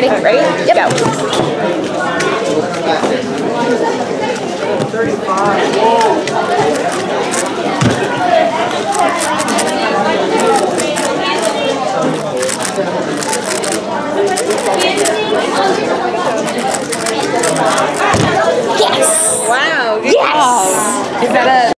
ready. Ready? Yep. Go. 35. Yes! Wow, yes! Is that a